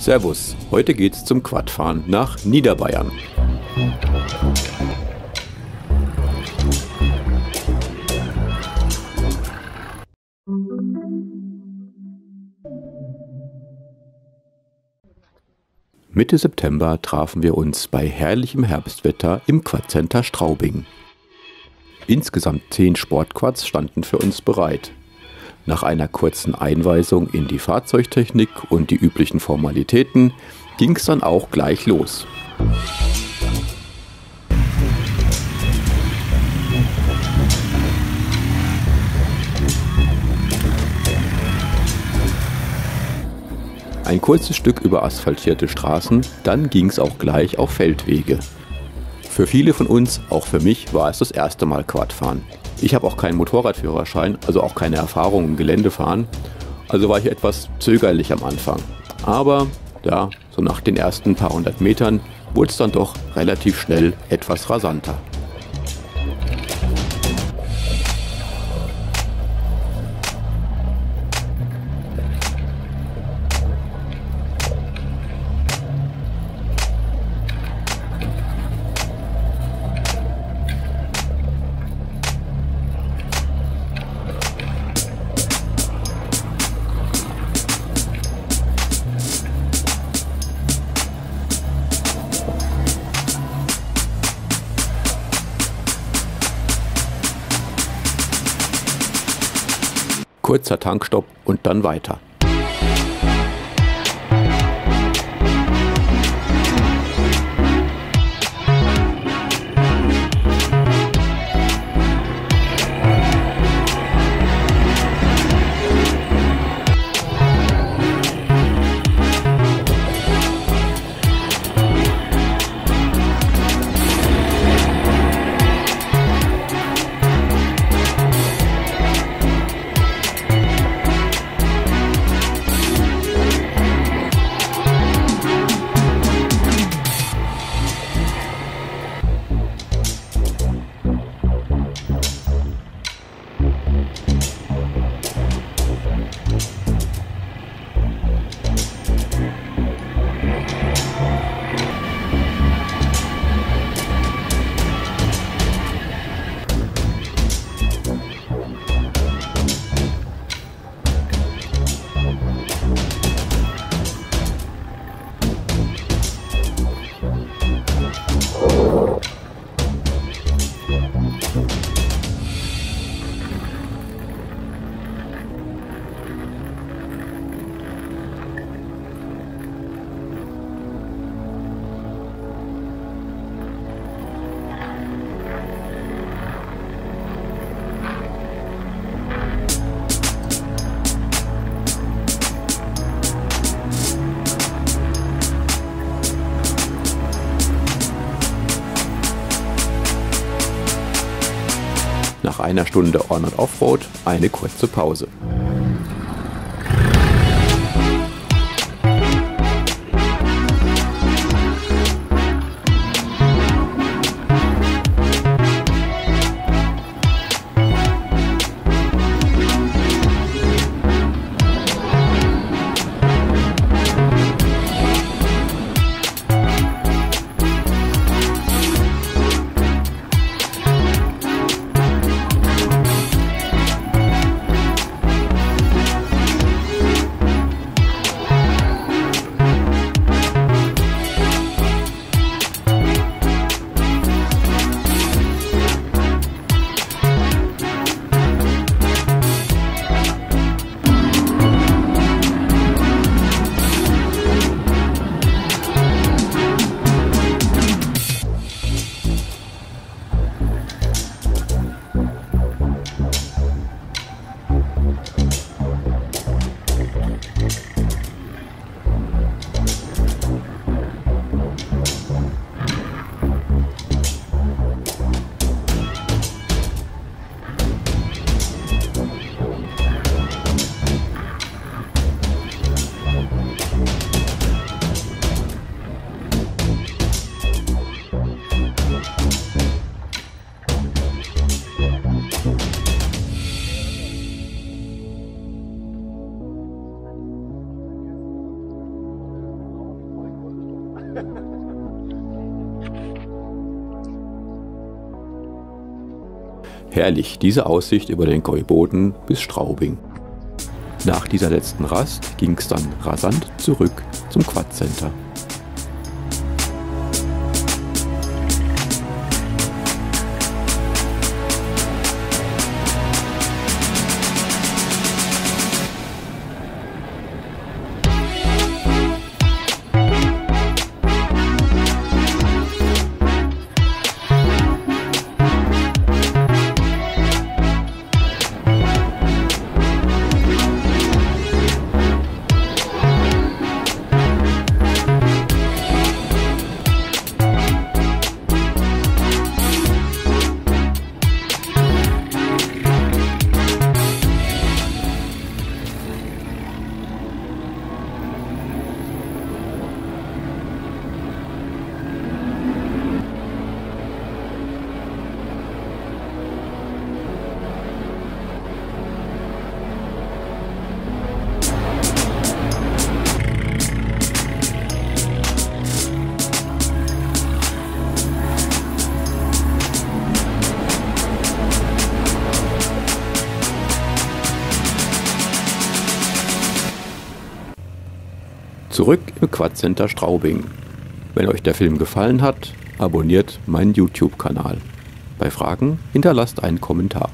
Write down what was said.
Servus, heute geht's zum Quadfahren nach Niederbayern. Mitte September trafen wir uns bei herrlichem Herbstwetter im Quadcenter Straubing. Insgesamt zehn Sportquads standen für uns bereit. Nach einer kurzen Einweisung in die Fahrzeugtechnik und die üblichen Formalitäten ging es dann auch gleich los. Ein kurzes Stück über asphaltierte Straßen, dann ging es auch gleich auf Feldwege. Für viele von uns, auch für mich, war es das erste Mal Quadfahren. Ich habe auch keinen Motorradführerschein, also auch keine Erfahrung im Geländefahren. Also war ich etwas zögerlich am Anfang. Aber ja, so nach den ersten paar hundert Metern wurde es dann doch relativ schnell etwas rasanter. Kurzer Tankstopp und dann weiter. Nach einer Stunde On- und Offroad eine kurze Pause. Herrlich, diese Aussicht über den Gäuboden bis Straubing. Nach dieser letzten Rast ging es dann rasant zurück zum Quad Center. Zurück im Quad-Center Straubing. Wenn euch der Film gefallen hat, abonniert meinen YouTube-Kanal. Bei Fragen hinterlasst einen Kommentar.